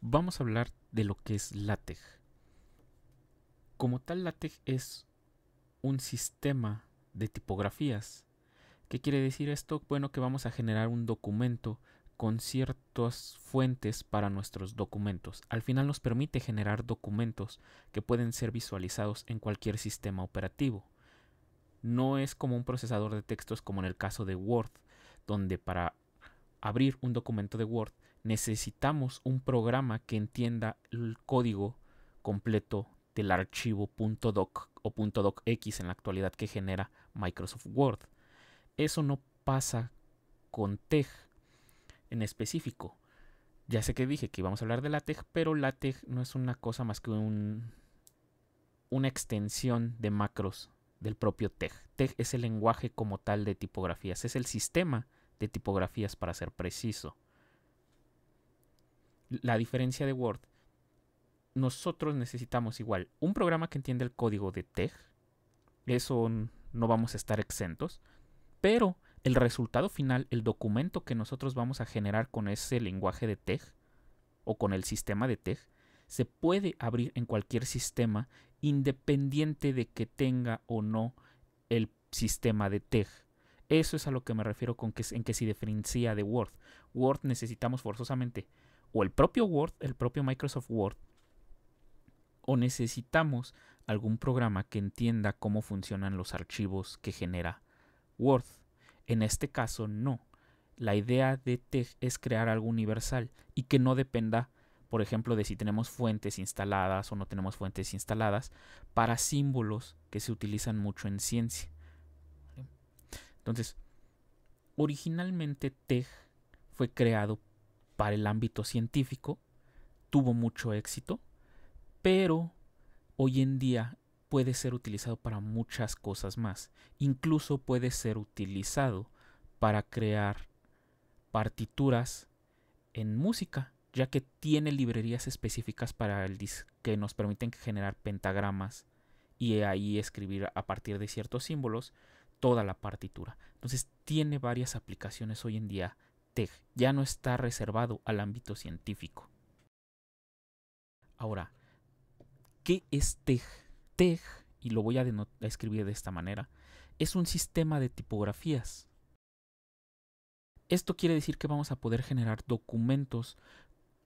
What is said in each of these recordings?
vamos a hablar de lo que es LaTeX. Como tal, LaTeX es un sistema de tipografías. ¿Qué quiere decir esto? Bueno, que vamos a generar un documento con ciertas fuentes para nuestros documentos. Al final nos permite generar documentos que pueden ser visualizados en cualquier sistema operativo. No es como un procesador de textos como en el caso de Word, donde para abrir un documento de Word necesitamos un programa que entienda el código completo del archivo .doc o .docx en la actualidad que genera Microsoft Word. Eso no pasa con TEG en específico. Ya sé que dije que íbamos a hablar de LaTeX, pero LaTeX no es una cosa más que un, una extensión de macros del propio TEG. TEG es el lenguaje como tal de tipografías, es el sistema de tipografías para ser preciso la diferencia de Word, nosotros necesitamos igual un programa que entienda el código de TEG, eso no vamos a estar exentos, pero el resultado final, el documento que nosotros vamos a generar con ese lenguaje de TEG o con el sistema de TEG, se puede abrir en cualquier sistema independiente de que tenga o no el sistema de TEG. Eso es a lo que me refiero con que, en que se diferencia de Word. Word necesitamos forzosamente o el propio Word, el propio Microsoft Word, o necesitamos algún programa que entienda cómo funcionan los archivos que genera Word. En este caso, no. La idea de TEG es crear algo universal y que no dependa, por ejemplo, de si tenemos fuentes instaladas o no tenemos fuentes instaladas para símbolos que se utilizan mucho en ciencia. Entonces, originalmente TEG fue creado para el ámbito científico, tuvo mucho éxito, pero hoy en día puede ser utilizado para muchas cosas más. Incluso puede ser utilizado para crear partituras en música, ya que tiene librerías específicas para el que nos permiten generar pentagramas y ahí escribir a partir de ciertos símbolos toda la partitura. Entonces tiene varias aplicaciones hoy en día TEG ya no está reservado al ámbito científico. Ahora, ¿qué es TEG? TEG, y lo voy a, escribir de esta manera, es un sistema de tipografías. Esto quiere decir que vamos a poder generar documentos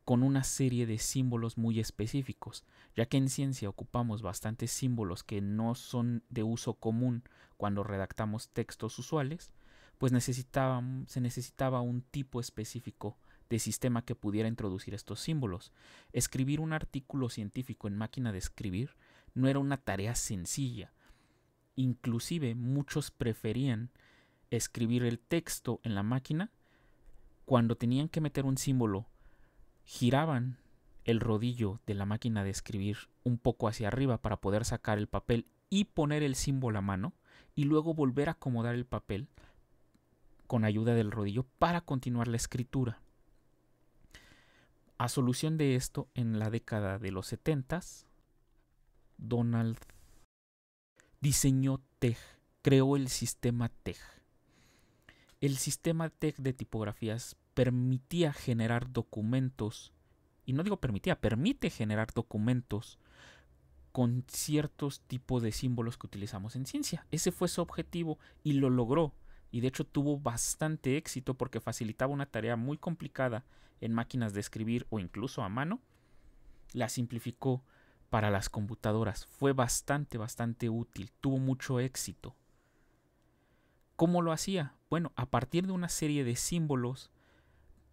con una serie de símbolos muy específicos, ya que en ciencia ocupamos bastantes símbolos que no son de uso común cuando redactamos textos usuales, pues se necesitaba un tipo específico de sistema que pudiera introducir estos símbolos. Escribir un artículo científico en máquina de escribir no era una tarea sencilla. Inclusive muchos preferían escribir el texto en la máquina cuando tenían que meter un símbolo giraban el rodillo de la máquina de escribir un poco hacia arriba para poder sacar el papel y poner el símbolo a mano y luego volver a acomodar el papel con ayuda del rodillo para continuar la escritura. A solución de esto, en la década de los 70, Donald diseñó TEG, creó el sistema TEG. El sistema TEG de tipografías permitía generar documentos, y no digo permitía, permite generar documentos con ciertos tipos de símbolos que utilizamos en ciencia. Ese fue su objetivo y lo logró y de hecho tuvo bastante éxito porque facilitaba una tarea muy complicada en máquinas de escribir o incluso a mano, la simplificó para las computadoras. Fue bastante, bastante útil, tuvo mucho éxito. ¿Cómo lo hacía? Bueno, a partir de una serie de símbolos,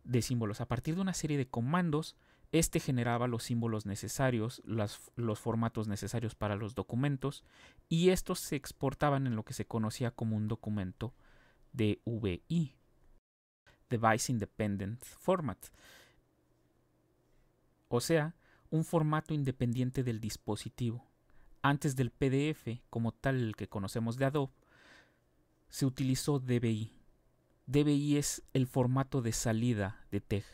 de símbolos, a partir de una serie de comandos, este generaba los símbolos necesarios, los formatos necesarios para los documentos, y estos se exportaban en lo que se conocía como un documento DVI, Device Independent Format, o sea, un formato independiente del dispositivo. Antes del PDF, como tal el que conocemos de Adobe, se utilizó DVI. DVI es el formato de salida de TEG,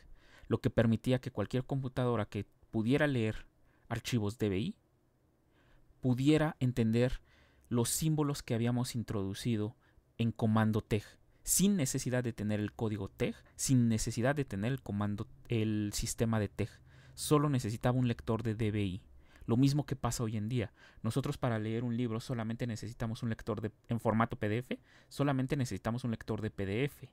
lo que permitía que cualquier computadora que pudiera leer archivos DVI pudiera entender los símbolos que habíamos introducido en comando TEG, sin necesidad de tener el código TEG, sin necesidad de tener el comando, el sistema de TEG. solo necesitaba un lector de DBI. Lo mismo que pasa hoy en día. Nosotros para leer un libro solamente necesitamos un lector de, en formato PDF, solamente necesitamos un lector de PDF.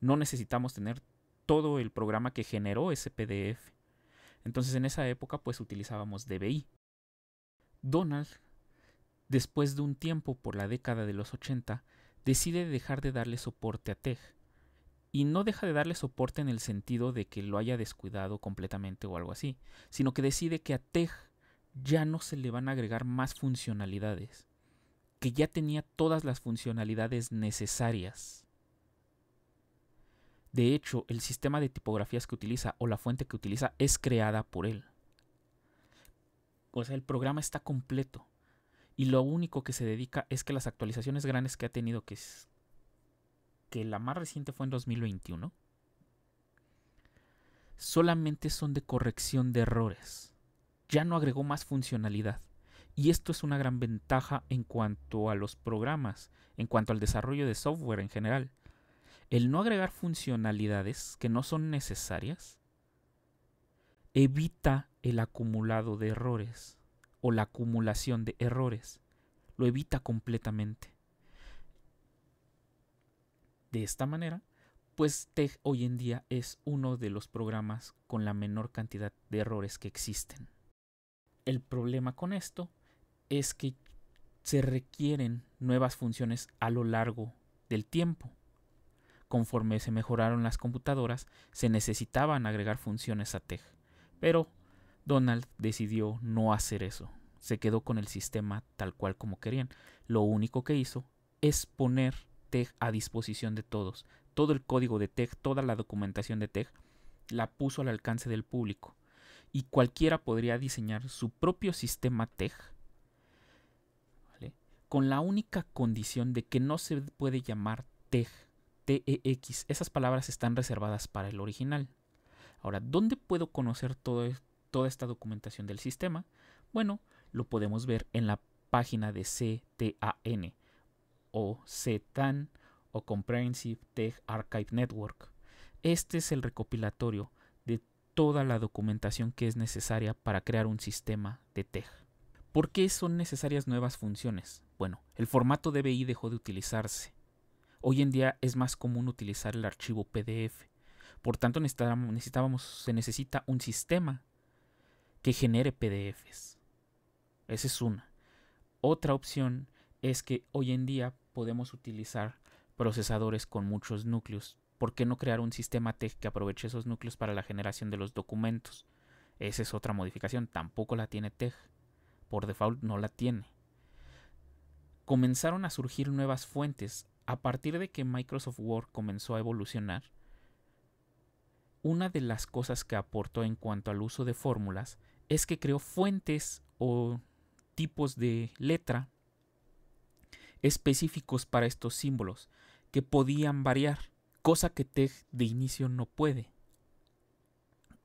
No necesitamos tener todo el programa que generó ese PDF. Entonces en esa época pues utilizábamos DBI. Donald, después de un tiempo por la década de los 80, decide dejar de darle soporte a TEG. Y no deja de darle soporte en el sentido de que lo haya descuidado completamente o algo así, sino que decide que a TEG ya no se le van a agregar más funcionalidades, que ya tenía todas las funcionalidades necesarias. De hecho, el sistema de tipografías que utiliza o la fuente que utiliza es creada por él. O sea, el programa está completo. Y lo único que se dedica es que las actualizaciones grandes que ha tenido, que es que la más reciente fue en 2021, solamente son de corrección de errores ya no agregó más funcionalidad. Y esto es una gran ventaja en cuanto a los programas, en cuanto al desarrollo de software en general. El no agregar funcionalidades que no son necesarias evita el acumulado de errores o la acumulación de errores. Lo evita completamente. De esta manera, pues TEG hoy en día es uno de los programas con la menor cantidad de errores que existen. El problema con esto es que se requieren nuevas funciones a lo largo del tiempo. Conforme se mejoraron las computadoras, se necesitaban agregar funciones a TEG. Pero Donald decidió no hacer eso. Se quedó con el sistema tal cual como querían. Lo único que hizo es poner TEG a disposición de todos. Todo el código de TEG, toda la documentación de TEG, la puso al alcance del público y cualquiera podría diseñar su propio sistema TEG con la única condición de que no se puede llamar TEG, TEX. Esas palabras están reservadas para el original. Ahora, ¿dónde puedo conocer todo, toda esta documentación del sistema? Bueno, lo podemos ver en la página de CTAN o CTAN o Comprehensive TEG Archive Network. Este es el recopilatorio toda la documentación que es necesaria para crear un sistema de TEG. ¿Por qué son necesarias nuevas funciones? Bueno, el formato DBI dejó de utilizarse. Hoy en día es más común utilizar el archivo PDF. Por tanto, necesitábamos, se necesita un sistema que genere PDFs. Esa es una. Otra opción es que hoy en día podemos utilizar procesadores con muchos núcleos ¿por qué no crear un sistema TEG que aproveche esos núcleos para la generación de los documentos? Esa es otra modificación, tampoco la tiene TEG. Por default no la tiene. Comenzaron a surgir nuevas fuentes a partir de que Microsoft Word comenzó a evolucionar. Una de las cosas que aportó en cuanto al uso de fórmulas es que creó fuentes o tipos de letra específicos para estos símbolos que podían variar cosa que TEG de inicio no puede.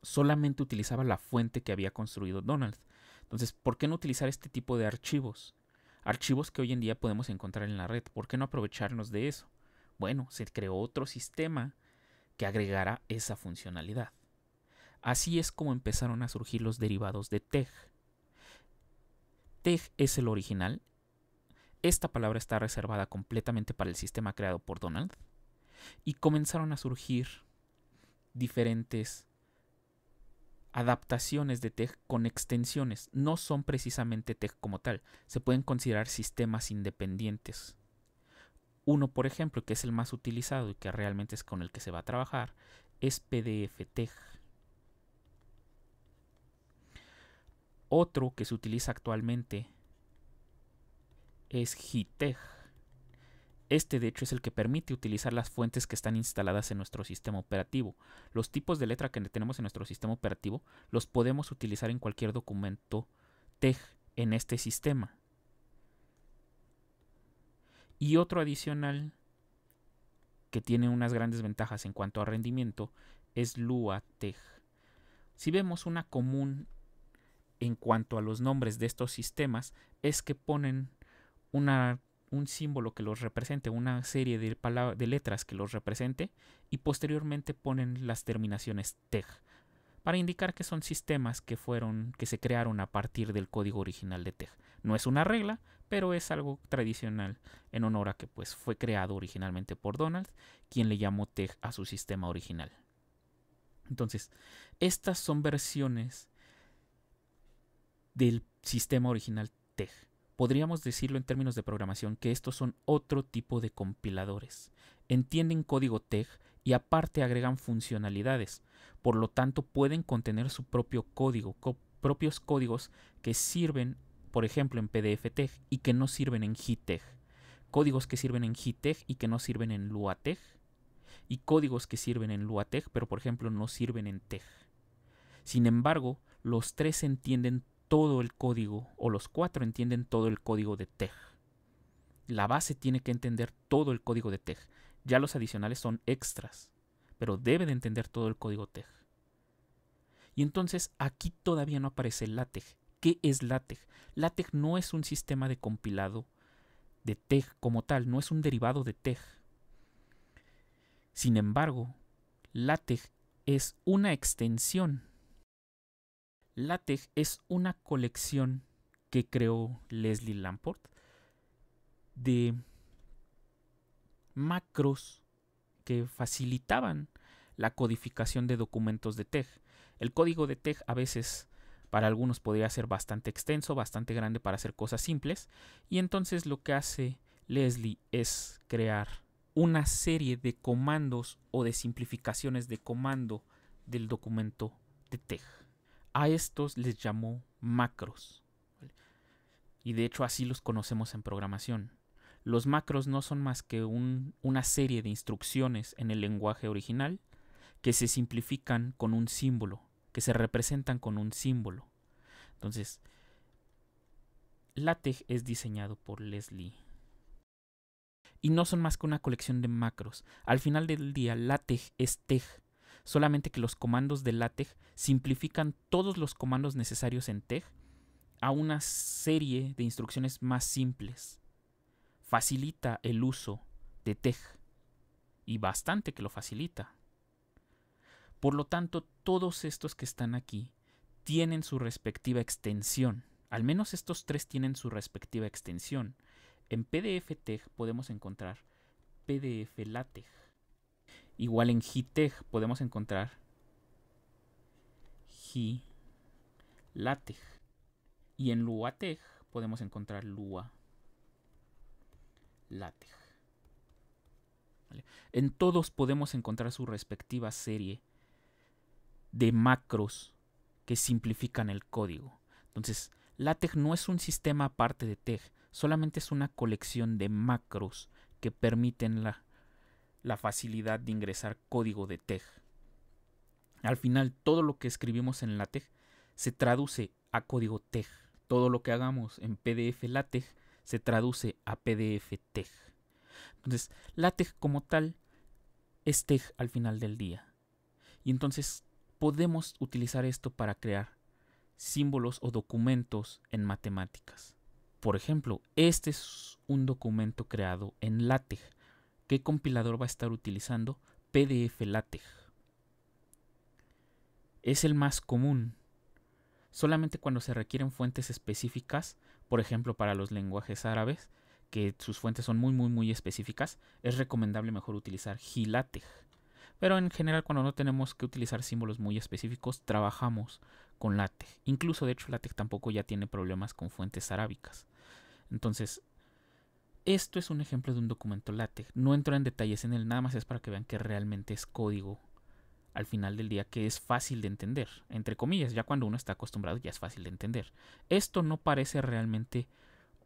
Solamente utilizaba la fuente que había construido Donald. Entonces, ¿por qué no utilizar este tipo de archivos? Archivos que hoy en día podemos encontrar en la red. ¿Por qué no aprovecharnos de eso? Bueno, se creó otro sistema que agregara esa funcionalidad. Así es como empezaron a surgir los derivados de TEG. TEG es el original. Esta palabra está reservada completamente para el sistema creado por Donald y comenzaron a surgir diferentes adaptaciones de TEG con extensiones. No son precisamente TEG como tal, se pueden considerar sistemas independientes. Uno, por ejemplo, que es el más utilizado y que realmente es con el que se va a trabajar, es PDF TEG. Otro que se utiliza actualmente es GTEG. Este de hecho es el que permite utilizar las fuentes que están instaladas en nuestro sistema operativo. Los tipos de letra que tenemos en nuestro sistema operativo los podemos utilizar en cualquier documento TEG en este sistema. Y otro adicional que tiene unas grandes ventajas en cuanto a rendimiento es Lua TEG. Si vemos una común en cuanto a los nombres de estos sistemas es que ponen un símbolo que los represente, una serie de, de letras que los represente y posteriormente ponen las terminaciones TEG para indicar que son sistemas que fueron que se crearon a partir del código original de TEG. No es una regla, pero es algo tradicional en honor a que pues fue creado originalmente por Donald, quien le llamó TEG a su sistema original. Entonces, estas son versiones del sistema original TEG. Podríamos decirlo en términos de programación que estos son otro tipo de compiladores. Entienden código TEG y aparte agregan funcionalidades. Por lo tanto, pueden contener su propio código, propios códigos que sirven, por ejemplo, en PDF-TEG y que no sirven en JTEG. Códigos que sirven en JTEG y que no sirven en LuaTeX. Y códigos que sirven en LuaTeX, pero por ejemplo no sirven en TEG. Sin embargo, los tres entienden todo el código, o los cuatro entienden todo el código de TEG. La base tiene que entender todo el código de TEG. Ya los adicionales son extras, pero debe de entender todo el código TEG. Y entonces aquí todavía no aparece LaTeX. ¿Qué es LaTeX? LaTeX no es un sistema de compilado de TEG como tal, no es un derivado de TEG. Sin embargo, LaTeX es una extensión. LaTeX es una colección que creó Leslie Lamport de macros que facilitaban la codificación de documentos de TEG. El código de TEG a veces para algunos podría ser bastante extenso, bastante grande para hacer cosas simples, y entonces lo que hace Leslie es crear una serie de comandos o de simplificaciones de comando del documento de TEG. A estos les llamó macros. Y de hecho así los conocemos en programación. Los macros no son más que una serie de instrucciones en el lenguaje original que se simplifican con un símbolo, que se representan con un símbolo. Entonces, LaTeX es diseñado por Leslie. Y no son más que una colección de macros. Al final del día, LaTeX es TEG, solamente que los comandos de LaTeX simplifican todos los comandos necesarios en TEG a una serie de instrucciones más simples facilita el uso de TEG y bastante que lo facilita. Por lo tanto, todos estos que están aquí tienen su respectiva extensión. Al menos estos tres tienen su respectiva extensión. En PDF TEG podemos encontrar PDF LaTeX. Igual en JTEG podemos encontrar J LaTeX. Y en LuaTeX podemos encontrar Lua LaTeX. En todos podemos encontrar su respectiva serie de macros que simplifican el código. Entonces, LaTeX no es un sistema aparte de TEG, solamente es una colección de macros que permiten la, la facilidad de ingresar código de TEG. Al final, todo lo que escribimos en LaTeX se traduce a código TEG. Todo lo que hagamos en PDF LaTeX se traduce a PDF TEG. Entonces, LaTeX como tal es TEG al final del día. Y entonces podemos utilizar esto para crear símbolos o documentos en matemáticas. Por ejemplo, este es un documento creado en LaTeX. ¿Qué compilador va a estar utilizando? PDF LaTeX. Es el más común. Solamente cuando se requieren fuentes específicas por ejemplo, para los lenguajes árabes, que sus fuentes son muy, muy, muy específicas, es recomendable mejor utilizar GILATEX. Pero en general, cuando no tenemos que utilizar símbolos muy específicos, trabajamos con LaTeX. Incluso, de hecho, LaTeX tampoco ya tiene problemas con fuentes arábicas. Entonces, esto es un ejemplo de un documento LaTeX. No entro en detalles en él, nada más es para que vean que realmente es código al final del día que es fácil de entender. Entre comillas, ya cuando uno está acostumbrado ya es fácil de entender. Esto no parece realmente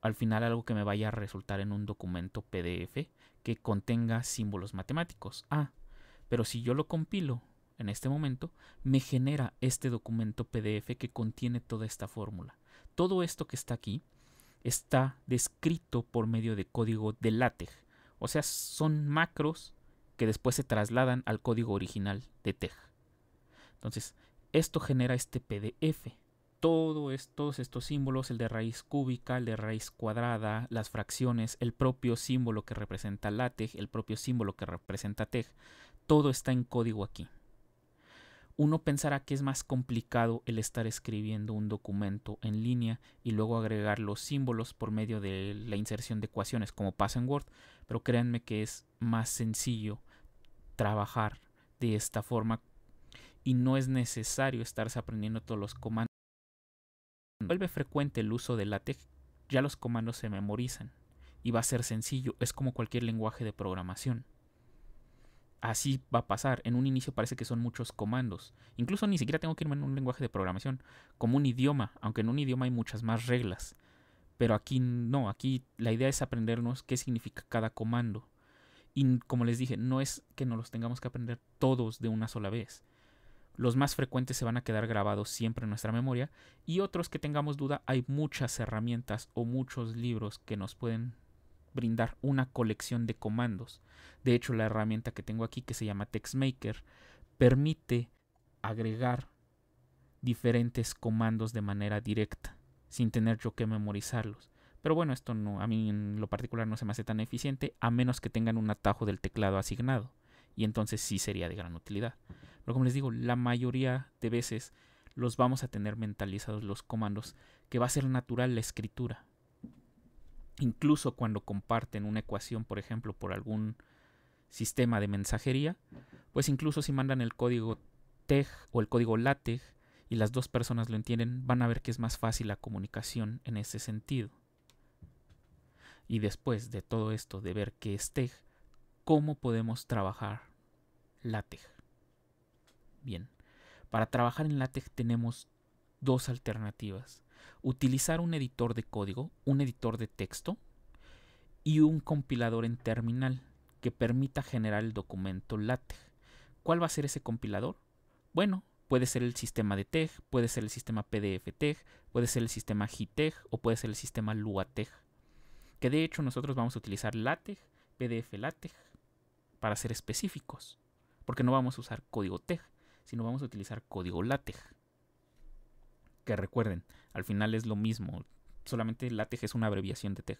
al final algo que me vaya a resultar en un documento PDF que contenga símbolos matemáticos. Ah, pero si yo lo compilo en este momento, me genera este documento PDF que contiene toda esta fórmula. Todo esto que está aquí está descrito por medio de código de LaTeX. O sea, son macros que después se trasladan al código original de TEG. Entonces, esto genera este PDF. Todo todos estos símbolos, el de raíz cúbica, el de raíz cuadrada, las fracciones, el propio símbolo que representa LaTeX, el propio símbolo que representa TEG, todo está en código aquí. Uno pensará que es más complicado el estar escribiendo un documento en línea y luego agregar los símbolos por medio de la inserción de ecuaciones como pasa en Word, pero créanme que es más sencillo trabajar de esta forma y no es necesario estarse aprendiendo todos los comandos. Vuelve frecuente el uso de LaTeX, ya los comandos se memorizan y va a ser sencillo, es como cualquier lenguaje de programación así va a pasar. En un inicio parece que son muchos comandos. Incluso ni siquiera tengo que irme en un lenguaje de programación, como un idioma, aunque en un idioma hay muchas más reglas. Pero aquí no, aquí la idea es aprendernos qué significa cada comando. Y como les dije, no es que nos los tengamos que aprender todos de una sola vez. Los más frecuentes se van a quedar grabados siempre en nuestra memoria y otros que tengamos duda, hay muchas herramientas o muchos libros que nos pueden brindar una colección de comandos. De hecho, la herramienta que tengo aquí, que se llama TextMaker, permite agregar diferentes comandos de manera directa, sin tener yo que memorizarlos. Pero bueno, esto no, a mí en lo particular no se me hace tan eficiente, a menos que tengan un atajo del teclado asignado. Y entonces sí sería de gran utilidad. Pero como les digo, la mayoría de veces los vamos a tener mentalizados los comandos, que va a ser natural la escritura incluso cuando comparten una ecuación, por ejemplo, por algún sistema de mensajería, pues incluso si mandan el código TEG o el código LaTeX y las dos personas lo entienden, van a ver que es más fácil la comunicación en ese sentido. Y después de todo esto de ver qué es TEG, ¿cómo podemos trabajar LaTeX? Bien, para trabajar en LaTeX tenemos dos alternativas utilizar un editor de código, un editor de texto y un compilador en terminal que permita generar el documento LaTeX. ¿Cuál va a ser ese compilador? Bueno, puede ser el sistema de TEG, puede ser el sistema PDF TEG, puede ser el sistema GTEG o puede ser el sistema LuaTeX. Que de hecho nosotros vamos a utilizar LaTeX, PDF LaTeX para ser específicos, porque no vamos a usar código TEG, sino vamos a utilizar código LaTeX que recuerden, al final es lo mismo, solamente LaTeX es una abreviación de TEG.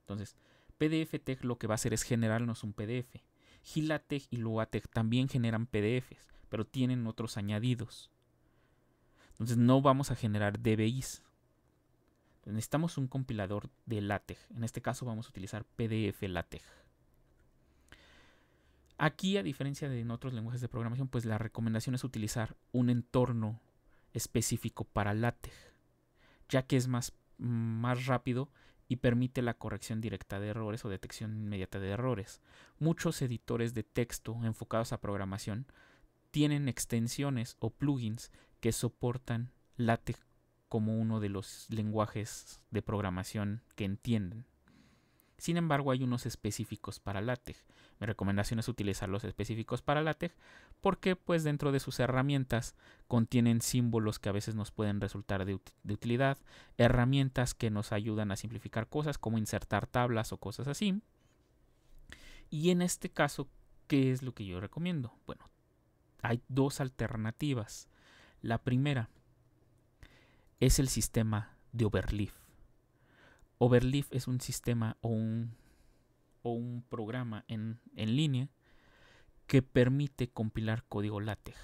Entonces, PDF TEG lo que va a hacer es generarnos un PDF. GILATEX y LUATEX también generan PDFs, pero tienen otros añadidos. Entonces no vamos a generar DBIs. necesitamos un compilador de LaTeX. En este caso vamos a utilizar PDF LaTeX. Aquí, a diferencia de en otros lenguajes de programación, pues la recomendación es utilizar un entorno específico para LaTeX, ya que es más, más rápido y permite la corrección directa de errores o detección inmediata de errores. Muchos editores de texto enfocados a programación tienen extensiones o plugins que soportan LaTeX como uno de los lenguajes de programación que entienden. Sin embargo, hay unos específicos para LaTeX. Mi recomendación es utilizar los específicos para LaTeX porque pues dentro de sus herramientas contienen símbolos que a veces nos pueden resultar de, utilidad, herramientas que nos ayudan a simplificar cosas como insertar tablas o cosas así. Y en este caso, ¿qué es lo que yo recomiendo? Bueno, hay dos alternativas. La primera es el sistema de Overleaf. Overleaf es un sistema o un, o un programa en, en línea que permite compilar código LaTeX.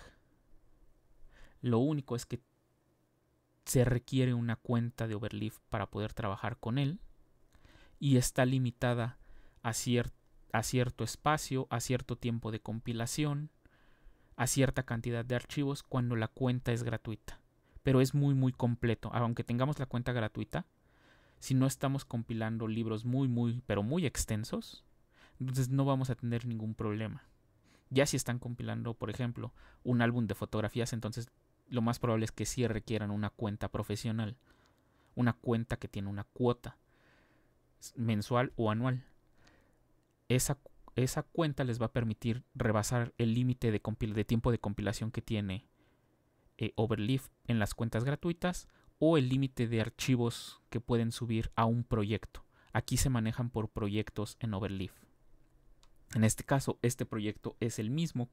Lo único es que se requiere una cuenta de Overleaf para poder trabajar con él y está limitada a, a cierto espacio, a cierto tiempo de compilación, a cierta cantidad de archivos cuando la cuenta es gratuita. Pero es muy muy completo. Aunque tengamos la cuenta gratuita, si no estamos compilando libros muy, muy, pero muy extensos, entonces no vamos a tener ningún problema. Ya si están compilando, por ejemplo, un álbum de fotografías, entonces lo más probable es que sí requieran una cuenta profesional, una cuenta que tiene una cuota mensual o anual. Esa, esa cuenta les va a permitir rebasar el límite de, tiempo de compilación que tiene eh, Overleaf en las cuentas gratuitas o el límite de archivos que pueden subir a un proyecto. Aquí se manejan por proyectos en Overleaf. En este caso, este proyecto es el mismo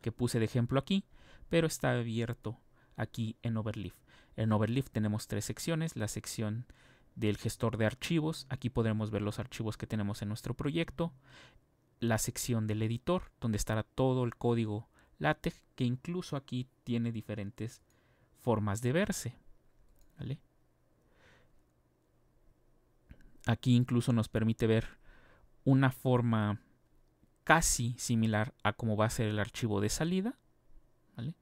que puse de ejemplo aquí, pero está abierto aquí en Overleaf. En Overleaf tenemos tres secciones, la sección del gestor de archivos, aquí podremos ver los archivos que tenemos en nuestro proyecto, la sección del editor, donde estará todo el código LaTeX que incluso aquí tiene diferentes formas de verse. Aquí incluso nos permite ver una forma casi similar a cómo va a ser el archivo de salida. ¿vale?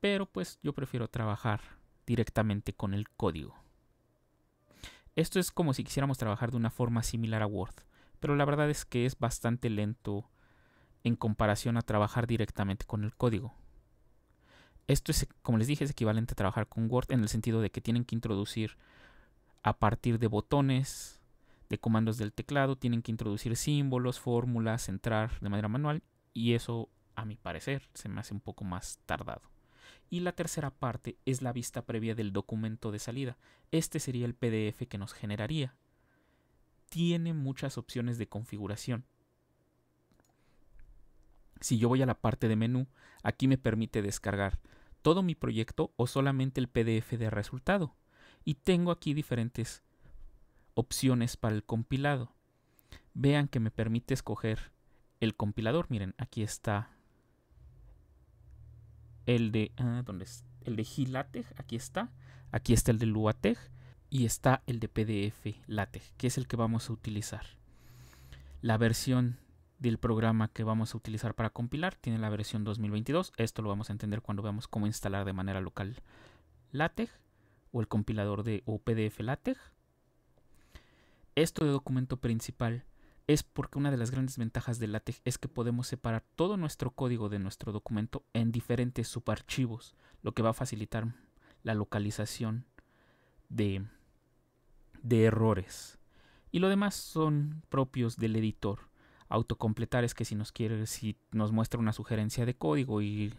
Pero pues yo prefiero trabajar directamente con el código. Esto es como si quisiéramos trabajar de una forma similar a Word, pero la verdad es que es bastante lento en comparación a trabajar directamente con el código. Esto es, como les dije, es equivalente a trabajar con Word en el sentido de que tienen que introducir a partir de botones, de comandos del teclado, tienen que introducir símbolos, fórmulas, entrar de manera manual y eso, a mi parecer, se me hace un poco más tardado. Y la tercera parte es la vista previa del documento de salida. Este sería el PDF que nos generaría. Tiene muchas opciones de configuración. Si yo voy a la parte de menú, aquí me permite descargar todo mi proyecto o solamente el PDF de resultado. Y tengo aquí diferentes opciones para el compilado. Vean que me permite escoger el compilador. Miren, aquí está el de ah, ¿dónde es? el de GLaTeX, aquí está. Aquí está el de LuaTeX y está el de PDF LaTeX, que es el que vamos a utilizar. La versión del programa que vamos a utilizar para compilar tiene la versión 2022. Esto lo vamos a entender cuando veamos cómo instalar de manera local LaTeX o el compilador de o PDF LaTeX. Esto de documento principal es porque una de las grandes ventajas de LaTeX es que podemos separar todo nuestro código de nuestro documento en diferentes subarchivos, lo que va a facilitar la localización de, de errores. Y lo demás son propios del editor. Autocompletar es que si nos quiere, si nos muestra una sugerencia de código y,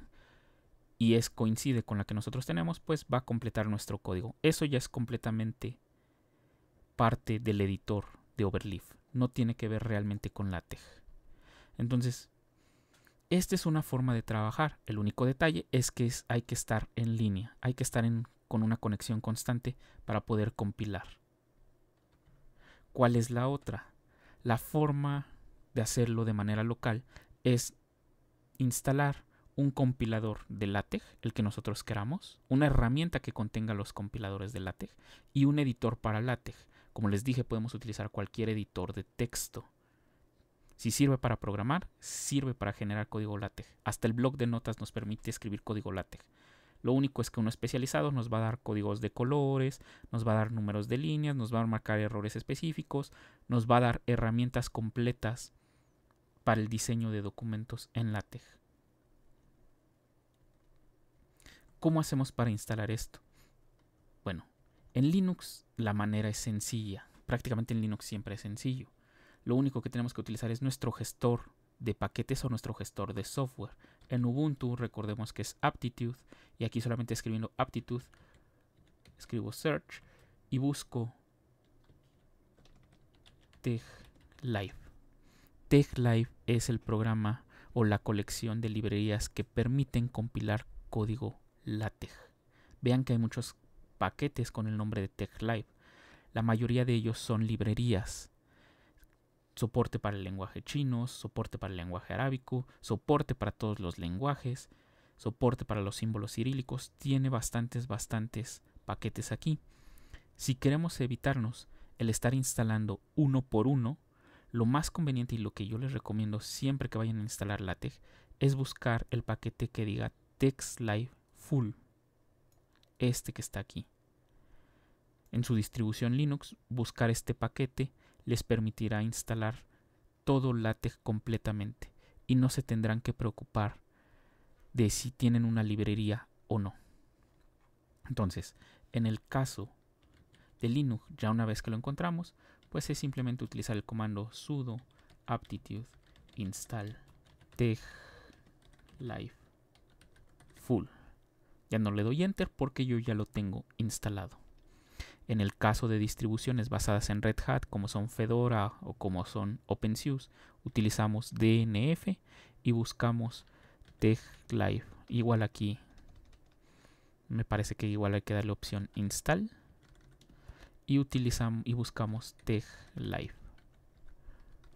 y es coincide con la que nosotros tenemos, pues va a completar nuestro código. Eso ya es completamente parte del editor de Overleaf no tiene que ver realmente con LaTeX. Entonces, esta es una forma de trabajar. El único detalle es que hay que estar en línea, hay que estar con una conexión constante para poder compilar. ¿Cuál es la otra? La forma de hacerlo de manera local es instalar un compilador de LaTeX, el que nosotros queramos, una herramienta que contenga los compiladores de LaTeX y un editor para LaTeX. Como les dije, podemos utilizar cualquier editor de texto. Si sirve para programar, sirve para generar código LaTeX. Hasta el blog de notas nos permite escribir código LaTeX. Lo único es que uno especializado nos va a dar códigos de colores, nos va a dar números de líneas, nos va a marcar errores específicos, nos va a dar herramientas completas para el diseño de documentos en LaTeX. ¿Cómo hacemos para instalar esto? Bueno, en Linux la manera es sencilla. Prácticamente en Linux siempre es sencillo. Lo único que tenemos que utilizar es nuestro gestor de paquetes o nuestro gestor de software. En Ubuntu recordemos que es Aptitude y aquí solamente escribiendo Aptitude escribo search y busco TechLive. TechLive es el programa o la colección de librerías que permiten compilar código LaTeX. Vean que hay muchos paquetes con el nombre de TechLive. La mayoría de ellos son librerías. Soporte para el lenguaje chino, soporte para el lenguaje arábico, soporte para todos los lenguajes, soporte para los símbolos cirílicos. Tiene bastantes, bastantes paquetes aquí. Si queremos evitarnos el estar instalando uno por uno, lo más conveniente y lo que yo les recomiendo siempre que vayan a instalar LaTeX es buscar el paquete que diga TextLive Full este que está aquí. En su distribución Linux, buscar este paquete les permitirá instalar todo LaTeX completamente y no se tendrán que preocupar de si tienen una librería o no. Entonces, en el caso de Linux, ya una vez que lo encontramos, pues es simplemente utilizar el comando sudo aptitude install tech live full. Ya no le doy enter porque yo ya lo tengo instalado. En el caso de distribuciones basadas en Red Hat, como son Fedora o como son OpenSUSE, utilizamos DNF y buscamos TechLive. Igual aquí, me parece que igual hay que darle opción install y utilizamos y buscamos TechLive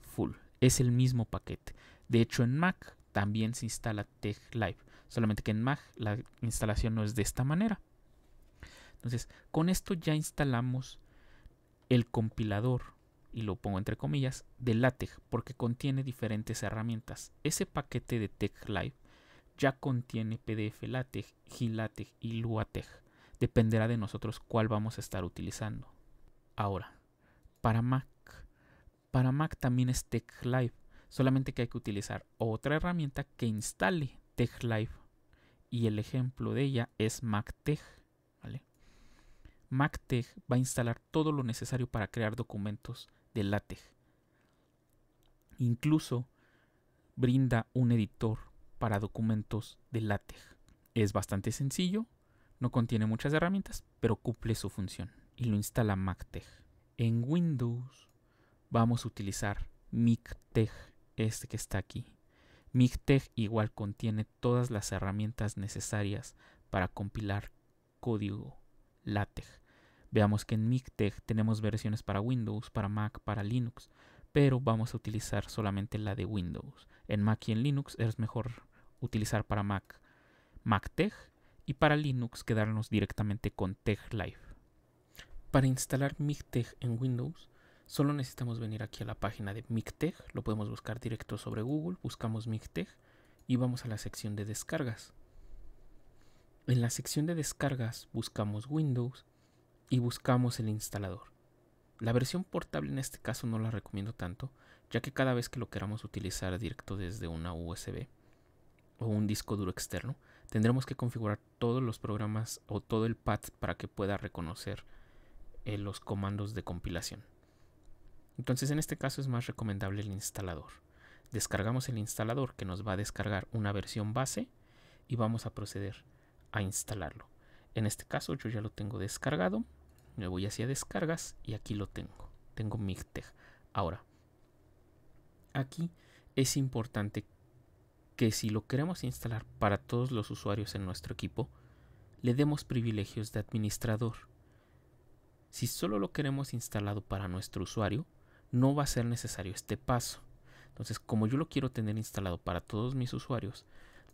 full. Es el mismo paquete. De hecho, en Mac también se instala TEG Live, solamente que en Mac la instalación no es de esta manera. Entonces, con esto ya instalamos el compilador, y lo pongo entre comillas, de LaTeX, porque contiene diferentes herramientas. Ese paquete de TEG Live ya contiene PDF LaTeX, GLaTeX y LuaTeX. Dependerá de nosotros cuál vamos a estar utilizando. Ahora, para Mac. Para Mac también es TEG Live, solamente que hay que utilizar otra herramienta que instale TEG Live. Y el ejemplo de ella es MacTeX. ¿vale? MacTeX va a instalar todo lo necesario para crear documentos de LaTeX. Incluso brinda un editor para documentos de LaTeX. Es bastante sencillo, no contiene muchas herramientas, pero cumple su función y lo instala MacTeX. En Windows vamos a utilizar MicTeX, este que está aquí. MicTeX igual contiene todas las herramientas necesarias para compilar código LaTeX. Veamos que en MicTeX tenemos versiones para Windows, para Mac, para Linux, pero vamos a utilizar solamente la de Windows. En Mac y en Linux es mejor utilizar para Mac MacTeX y para Linux quedarnos directamente con TeX Para instalar MicTeX en Windows solo necesitamos venir aquí a la página de MicTeX, lo podemos buscar directo sobre Google, buscamos MicTeX y vamos a la sección de descargas. En la sección de descargas buscamos Windows y buscamos el instalador. La versión portable en este caso no la recomiendo tanto, ya que cada vez que lo queramos utilizar directo desde una USB o un disco duro externo, tendremos que configurar todos los programas o todo el pad para que pueda reconocer eh, los comandos de compilación. Entonces en este caso es más recomendable el instalador. Descargamos el instalador que nos va a descargar una versión base y vamos a proceder a instalarlo. En este caso yo ya lo tengo descargado. Me voy hacia descargas y aquí lo tengo. Tengo MIGTEG. Ahora, aquí es importante que si lo queremos instalar para todos los usuarios en nuestro equipo, le demos privilegios de administrador. Si solo lo queremos instalado para nuestro usuario, no va a ser necesario este paso. Entonces, como yo lo quiero tener instalado para todos mis usuarios,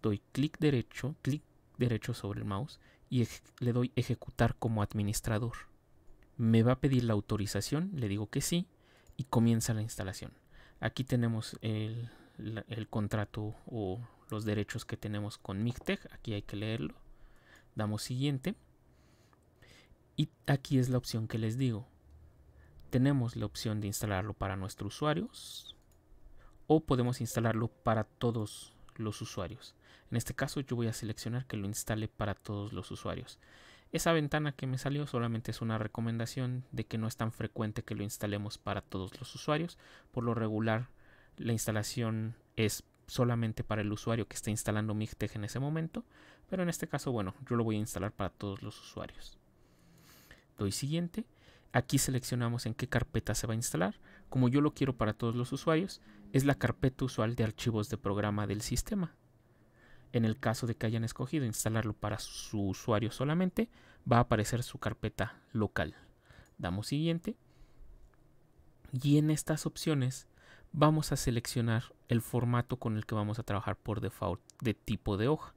doy clic derecho, clic derecho sobre el mouse y le doy ejecutar como administrador. Me va a pedir la autorización, le digo que sí y comienza la instalación. Aquí tenemos el, contrato o los derechos que tenemos con MIGTEC. Aquí hay que leerlo. Damos siguiente. Y aquí es la opción que les digo. Tenemos la opción de instalarlo para nuestros usuarios o podemos instalarlo para todos los usuarios. En este caso yo voy a seleccionar que lo instale para todos los usuarios. Esa ventana que me salió solamente es una recomendación de que no es tan frecuente que lo instalemos para todos los usuarios. Por lo regular la instalación es solamente para el usuario que está instalando MIGTEG en ese momento, pero en este caso, bueno, yo lo voy a instalar para todos los usuarios. Doy siguiente. Aquí seleccionamos en qué carpeta se va a instalar. Como yo lo quiero para todos los usuarios, es la carpeta usual de archivos de programa del sistema. En el caso de que hayan escogido instalarlo para su usuario solamente, va a aparecer su carpeta local. Damos siguiente. Y en estas opciones vamos a seleccionar el formato con el que vamos a trabajar por default de tipo de hoja.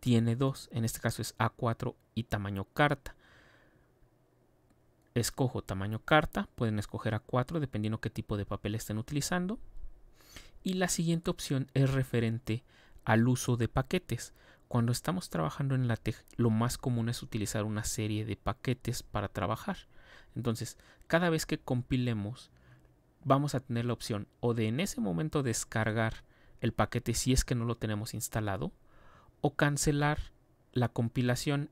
Tiene dos, en este caso es A4 y tamaño carta. Escojo tamaño carta, pueden escoger A4 dependiendo qué tipo de papel estén utilizando. Y la siguiente opción es referente al uso de paquetes. Cuando estamos trabajando en LaTeX, lo más común es utilizar una serie de paquetes para trabajar. Entonces, cada vez que compilemos, vamos a tener la opción o de en ese momento descargar el paquete si es que no lo tenemos instalado o cancelar la compilación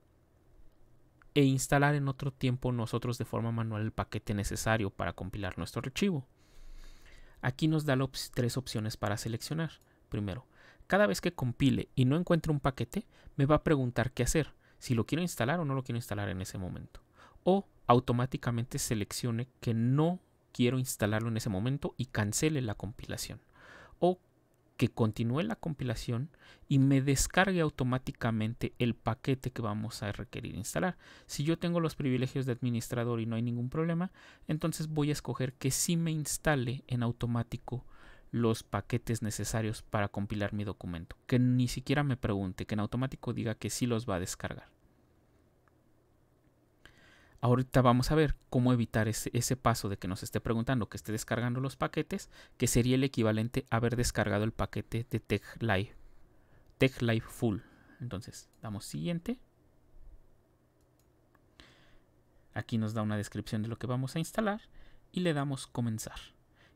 e instalar en otro tiempo nosotros de forma manual el paquete necesario para compilar nuestro archivo. Aquí nos da tres opciones para seleccionar. Primero, cada vez que compile y no encuentre un paquete, me va a preguntar qué hacer, si lo quiero instalar o no lo quiero instalar en ese momento. O automáticamente seleccione que no quiero instalarlo en ese momento y cancele la compilación. O que continúe la compilación y me descargue automáticamente el paquete que vamos a requerir instalar. Si yo tengo los privilegios de administrador y no hay ningún problema, entonces voy a escoger que sí me instale en automático los paquetes necesarios para compilar mi documento. Que ni siquiera me pregunte, que en automático diga que sí los va a descargar. Ahorita vamos a ver cómo evitar ese, paso de que nos esté preguntando que esté descargando los paquetes, que sería el equivalente a haber descargado el paquete de TechLive, TechLive Full. Entonces, damos siguiente. Aquí nos da una descripción de lo que vamos a instalar y le damos comenzar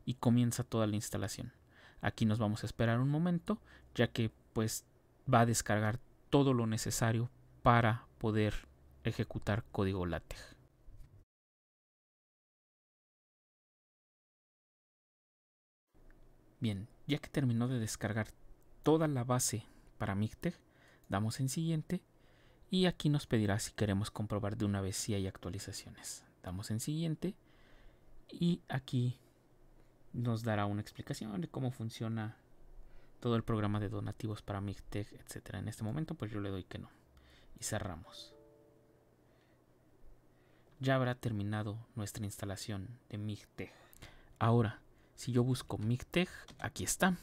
y comienza toda la instalación. Aquí nos vamos a esperar un momento ya que pues va a descargar todo lo necesario para poder ejecutar código LaTeX. Bien, ya que terminó de descargar toda la base para MIGTEC, damos en siguiente y aquí nos pedirá si queremos comprobar de una vez si hay actualizaciones. Damos en siguiente y aquí nos dará una explicación de cómo funciona todo el programa de donativos para MIGTEC, etc. En este momento pues yo le doy que no y cerramos. Ya habrá terminado nuestra instalación de MIGTEC. Ahora, si yo busco MIGTEC, aquí está.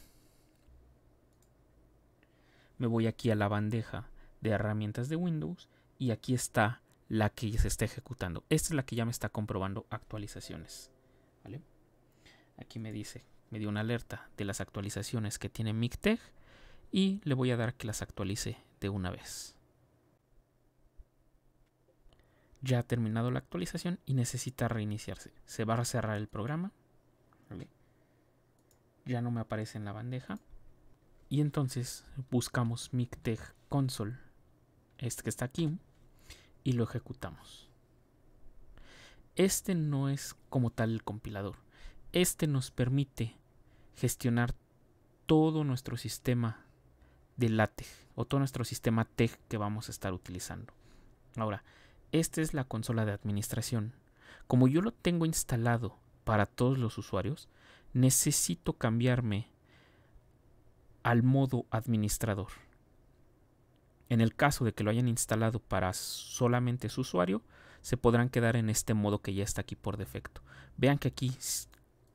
Me voy aquí a la bandeja de herramientas de Windows y aquí está la que se está ejecutando. Esta es la que ya me está comprobando actualizaciones. Aquí me dice, me dio una alerta de las actualizaciones que tiene MIGTEC y le voy a dar que las actualice de una vez. Ya ha terminado la actualización y necesita reiniciarse. Se va a cerrar el programa. Ya no me aparece en la bandeja. Y entonces buscamos MIGTEC console, este que está aquí, y lo ejecutamos. Este no es como tal el compilador. Este nos permite gestionar todo nuestro sistema de LaTeX o todo nuestro sistema TEG que vamos a estar utilizando. Ahora, esta es la consola de administración. Como yo lo tengo instalado para todos los usuarios, necesito cambiarme al modo administrador. En el caso de que lo hayan instalado para solamente su usuario, se podrán quedar en este modo que ya está aquí por defecto. Vean que aquí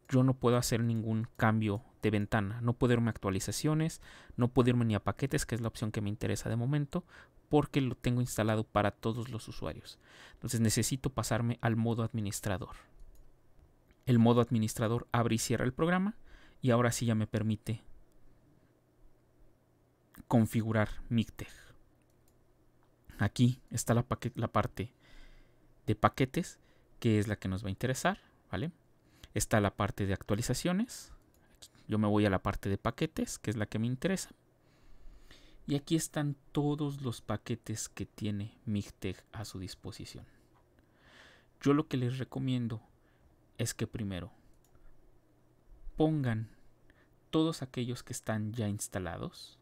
yo no puedo hacer ningún cambio de ventana, no puedo irme a actualizaciones, no puedo irme ni a paquetes, que es la opción que me interesa de momento, porque lo tengo instalado para todos los usuarios. Entonces necesito pasarme al modo administrador. El modo administrador abre y cierra el programa y ahora sí ya me permite configurar MIGTEG. Aquí está la, parte de paquetes, que es la que nos va a interesar, ¿vale? Está la parte de actualizaciones. Yo me voy a la parte de paquetes, que es la que me interesa. Y aquí están todos los paquetes que tiene MIGTEG a su disposición. Yo lo que les recomiendo es que primero pongan todos aquellos que están ya instalados.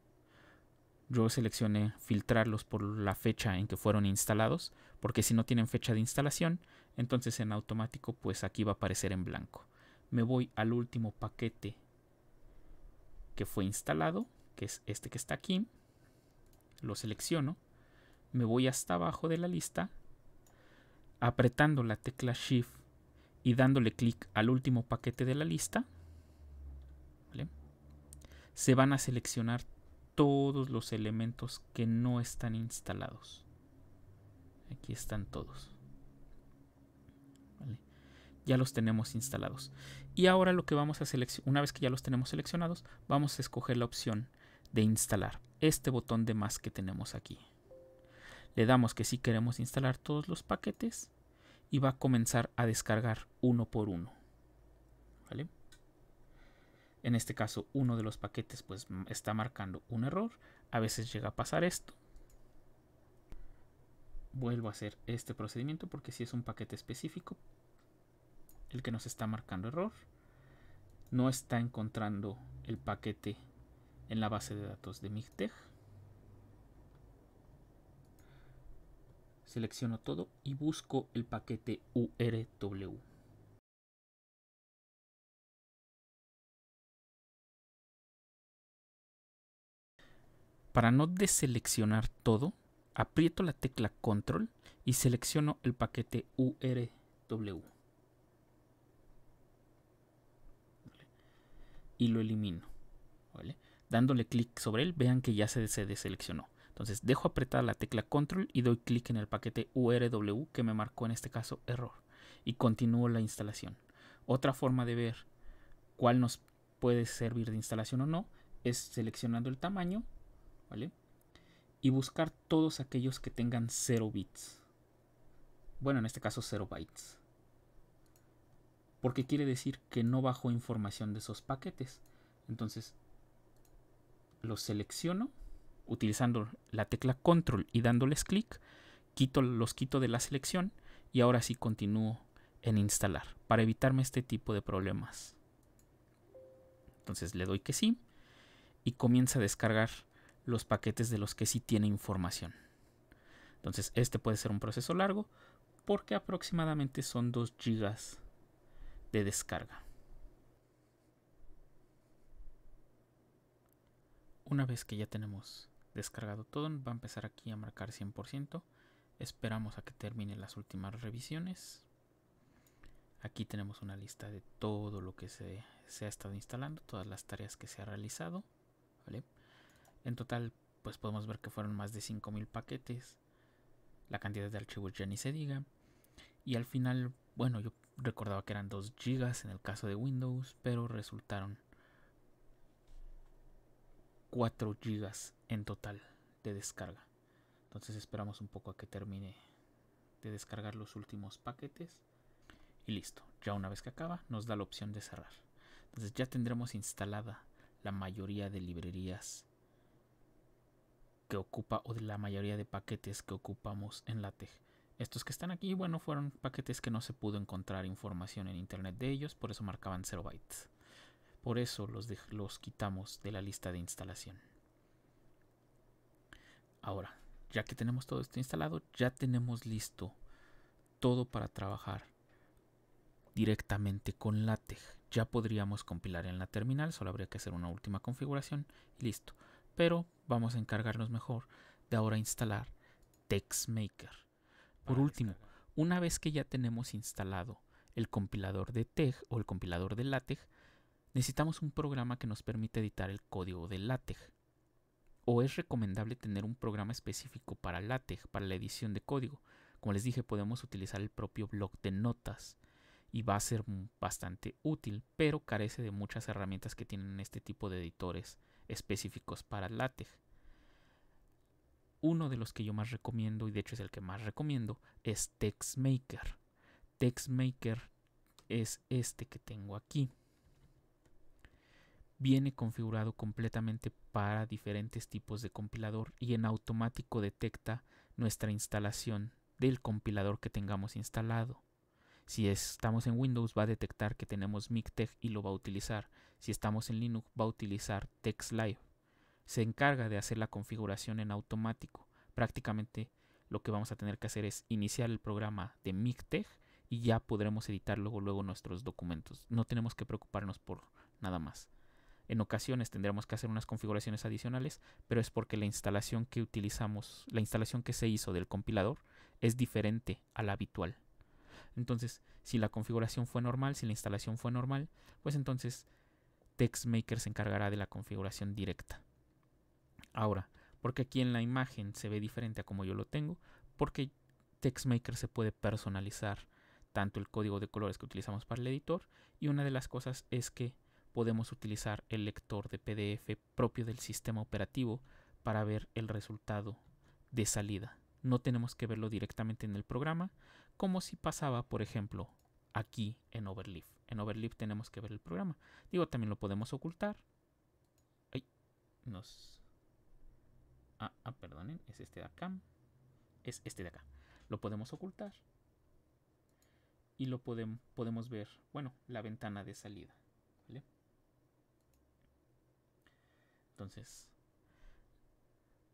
Yo seleccioné filtrarlos por la fecha en que fueron instalados, porque si no tienen fecha de instalación, entonces en automático pues aquí va a aparecer en blanco. Me voy al último paquete que fue instalado, que es este que está aquí. Lo selecciono, me voy hasta abajo de la lista, apretando la tecla Shift y dándole clic al último paquete de la lista, se van a seleccionar todos los elementos que no están instalados. Aquí están todos. Ya los tenemos instalados. Y ahora lo que vamos a seleccionar, una vez que ya los tenemos seleccionados, vamos a escoger la opción de instalar. Este botón de más que tenemos aquí. Le damos que si queremos instalar todos los paquetes y va a comenzar a descargar uno por uno. ¿Vale? En este caso, uno de los paquetes pues está marcando un error. A veces llega a pasar esto. Vuelvo a hacer este procedimiento porque si es un paquete específico, el que nos está marcando error, no está encontrando el paquete en la base de datos de MIGTEG. Selecciono todo y busco el paquete URW. Para no deseleccionar todo, aprieto la tecla control y selecciono el paquete URW. y lo elimino. Dándole clic sobre él, vean que ya se, se deseleccionó. Entonces dejo apretada la tecla control y doy clic en el paquete URW que me marcó en este caso error y continúo la instalación. Otra forma de ver cuál nos puede servir de instalación o no es seleccionando el tamaño, ¿vale? Y buscar todos aquellos que tengan 0 bits. Bueno, en este caso 0 bytes. Porque quiere decir que no bajo información de esos paquetes. Entonces, los selecciono utilizando la tecla control y dándoles clic, los quito de la selección y ahora sí continúo en instalar para evitarme este tipo de problemas. Entonces le doy que sí y comienza a descargar los paquetes de los que sí tiene información. Entonces este puede ser un proceso largo porque aproximadamente son 2 GB de descarga. Una vez que ya tenemos descargado todo, va a empezar aquí a marcar 100%. Esperamos a que termine las últimas revisiones. Aquí tenemos una lista de todo lo que se, ha estado instalando, todas las tareas que se ha realizado. En total, pues podemos ver que fueron más de 5000 paquetes. La cantidad de archivos ya ni se diga. Y al final, bueno, yo recordaba que eran 2 GB en el caso de Windows, pero resultaron 4 GB en total de descarga. Entonces esperamos un poco a que termine de descargar los últimos paquetes y listo. Ya una vez que acaba nos da la opción de cerrar. Entonces ya tendremos instalada la mayoría de librerías que ocupa o de la mayoría de paquetes que ocupamos en LaTeX. Estos que están aquí, bueno, fueron paquetes que no se pudo encontrar información en internet de ellos, por eso marcaban 0 bytes. Por eso los, los quitamos de la lista de instalación. Ahora, ya que tenemos todo esto instalado, ya tenemos listo todo para trabajar directamente con LaTeX. Ya podríamos compilar en la terminal, solo habría que hacer una última configuración y listo. Pero vamos a encargarnos mejor de ahora instalar TextMaker. Por último, una vez que ya tenemos instalado el compilador de TeX o el compilador de LaTeX, necesitamos un programa que nos permita editar el código de LaTeX. O es recomendable tener un programa específico para LaTeX, para la edición de código. Como les dije, podemos utilizar el propio blog de notas y va a ser bastante útil, pero carece de muchas herramientas que tienen este tipo de editores específicos para LaTeX. Uno de los que yo más recomiendo, y de hecho es el que más recomiendo, es TextMaker. TextMaker es este que tengo aquí. Viene configurado completamente para diferentes tipos de compilador y en automático detecta nuestra instalación del compilador que tengamos instalado. Si estamos en Windows va a detectar que tenemos MikTeX y lo va a utilizar. Si estamos en Linux va a utilizar TextLive. Se encarga de hacer la configuración en automático. Prácticamente lo que vamos a tener que hacer es iniciar el programa de MikTeX y ya podremos editar luego, luego nuestros documentos. No tenemos que preocuparnos por nada más. En ocasiones tendremos que hacer unas configuraciones adicionales, pero es porque la instalación que utilizamos, la instalación que se hizo del compilador es diferente a la habitual. Entonces, si la configuración fue normal, si la instalación fue normal, pues entonces TextMaker se encargará de la configuración directa. Ahora, porque aquí en la imagen se ve diferente a como yo lo tengo, porque TextMaker se puede personalizar tanto el código de colores que utilizamos para el editor y una de las cosas es que podemos utilizar el lector de PDF propio del sistema operativo para ver el resultado de salida. No tenemos que verlo directamente en el programa, como si pasaba, por ejemplo, aquí en Overleaf. En Overleaf tenemos que ver el programa. Digo, también lo podemos ocultar. Ay, nos... Ah, ah, perdonen, es este de acá. Es este de acá. Lo podemos ocultar. Y lo podemos, podemos ver, bueno, la ventana de salida. Entonces,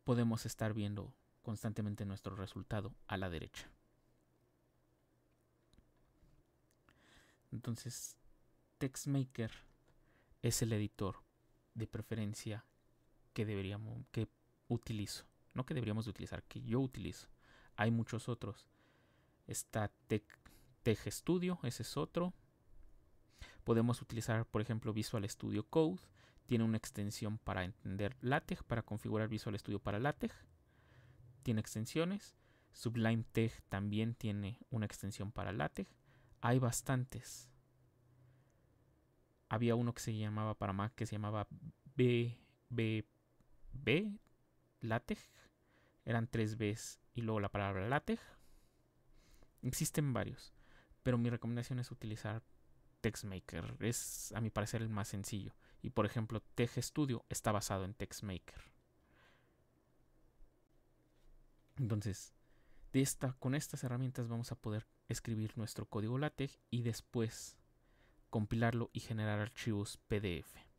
podemos estar viendo constantemente nuestro resultado a la derecha. Entonces, TextMaker es el editor de preferencia que deberíamos, que utilizo. No que deberíamos utilizar, que yo utilizo. Hay muchos otros. Está Tech, Studio, ese es otro. Podemos utilizar, por ejemplo, Visual Studio Code. Tiene una extensión para entender LaTeX, para configurar Visual Studio para LaTeX. Tiene extensiones. Sublime Text también tiene una extensión para LaTeX. Hay bastantes. Había uno que se llamaba para Mac que se llamaba BBB LaTeX. Eran tres Bs y luego la palabra LaTeX. Existen varios, pero mi recomendación es utilizar TextMaker. Es a mi parecer el más sencillo. Y por ejemplo, TextStudio está basado en TextMaker. Entonces, con estas herramientas vamos a poder escribir nuestro código LaTeX y después compilarlo y generar archivos PDF.